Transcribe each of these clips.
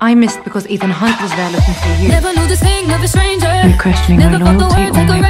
I missed because Ethan Hunt was there looking for you. Never knew this thing of a stranger. You're questioning Never my loyalty or my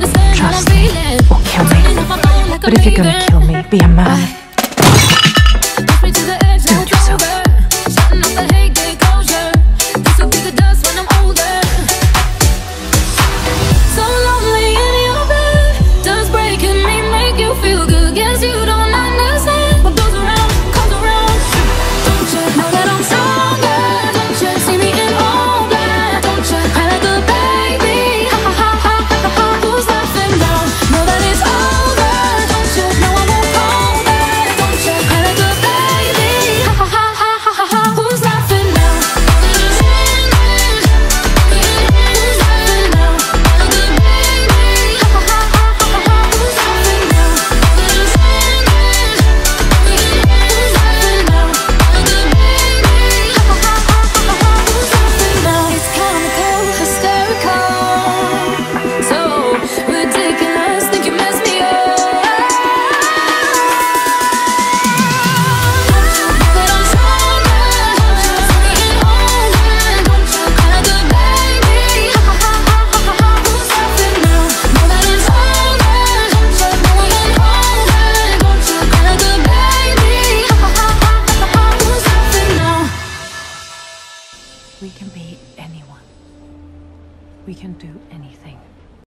Trust me. Won't kill me. But if you're gonna kill me, be a man. anyone. We can do anything.